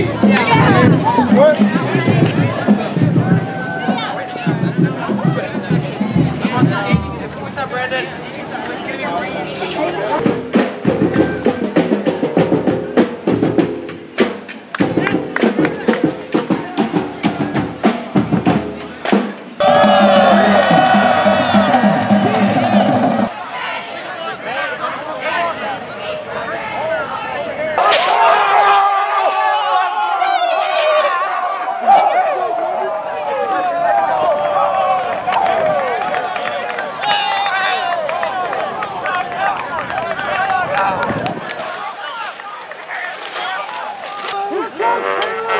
Hey. Yeah. What? Brandon,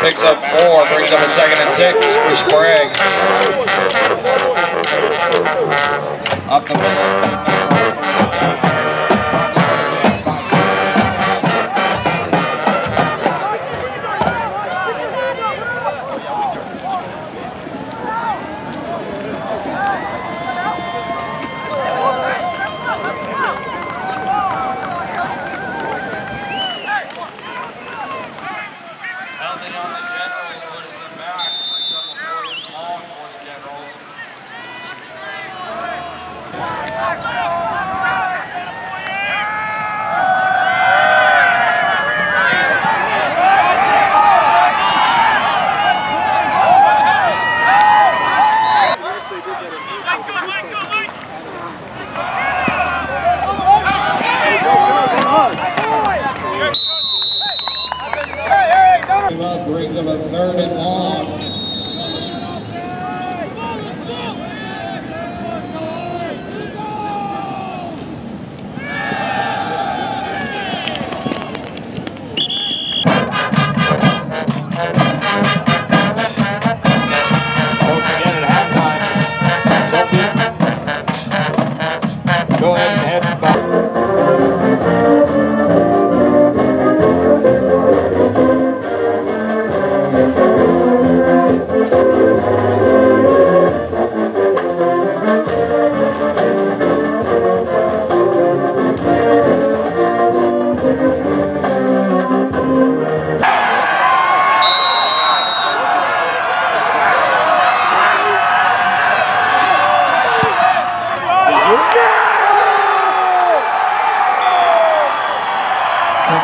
Picks up four, brings up a second and six for Sprague. Up the middle. Brings up a third and long. Go ahead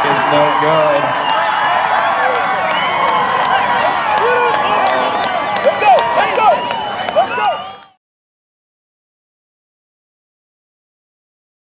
is no good.